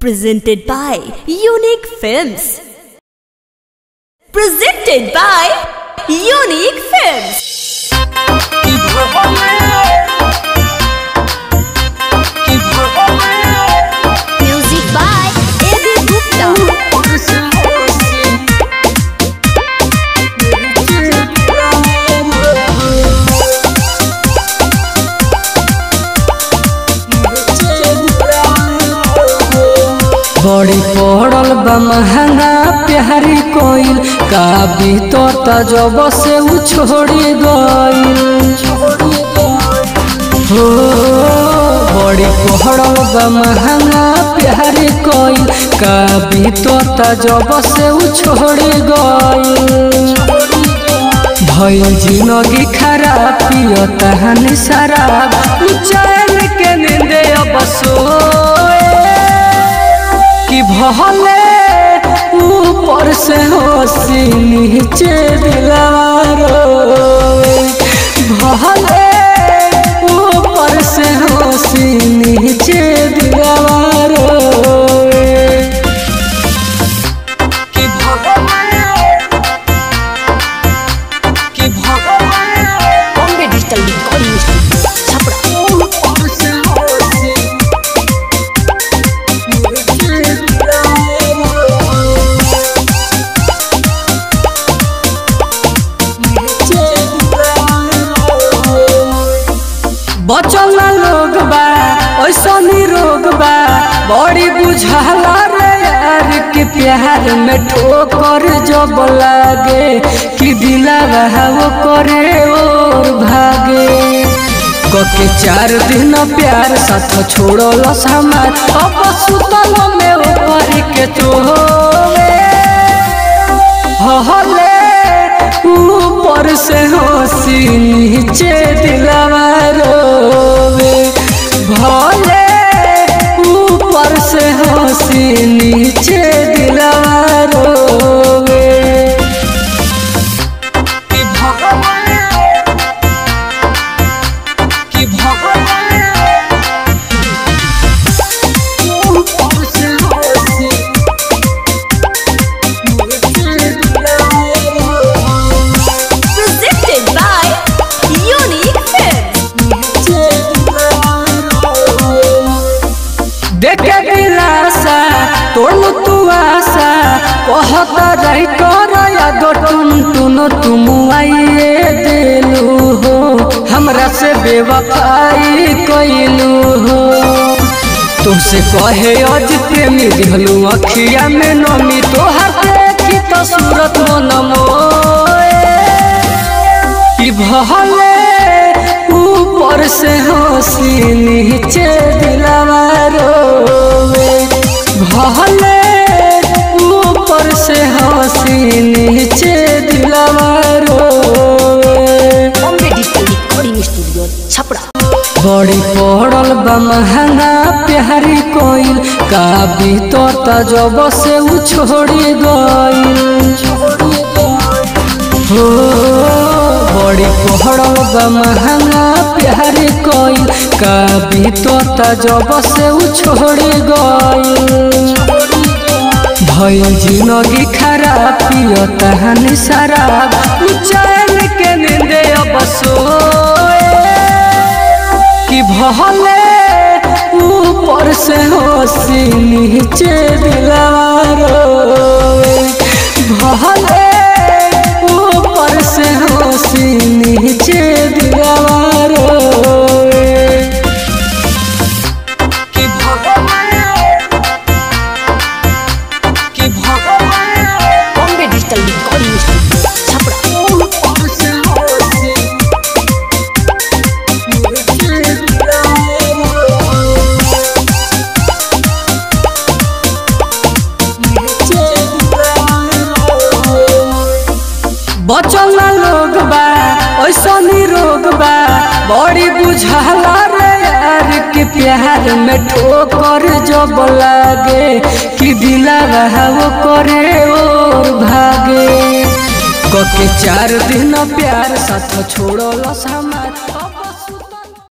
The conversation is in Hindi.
Presented by Unique Films. Presented by Unique Films. बड़ी पड़ल बा महँगा प्यारी कोइल। का बीतत जब से उ छोड़ी गइल। हो बड़ी पड़ल बा महँगा प्यारी कोइल। का बीतत जब से उ छोड़ी गइल। भइल ज़िंदगी खराब पियत हनी शराब। चैन के नींदे अब कि भले ऊपर से होसी नीचे दिलारो। भले ऊपर से होसी नीचे बचल ना लोग बा ऐसा रोग बा। बड़ी बुझाला रे यार के प्यार में ठोकर जब लागे, कि दिलावा वो करे और भागे। कके चार दिन प्यार साथ छोड़ल समाज अब तोड़ तू आशा कहत रही कर यादो टुन टुन तुम आइए दिलू हो, हमरा से बेवफाई कैलू हो। तुमसे कहे अज प्रेमी दिहलू, अखिया में नमी तोहर देखी तो सूरत मन मोए भले ऊपर से हँसी नीचे दिलवा बड़ी पड़ल बा महँगा प्यारी कोइल। का बीतत जब से उ छोड़ी गइल। हो बड़ी पड़ल बा महँगा प्यारी कोइल। का बीतत जब से उ छोड़ी गइल। भइल ज़िंदगी खराब पियत हनी शराब। चैन कि भले ऊपर से होसी नीचे दिलवार। रोवे भले ऊपर से होसी नीचे बचल लोग बा रोग बा। बड़ी बुझाला रे यार के प्यार में ठोकर जब लागे, कि दिलावा वो करे और भागे। कके चार दिन प्यार साथ छोड़ल समा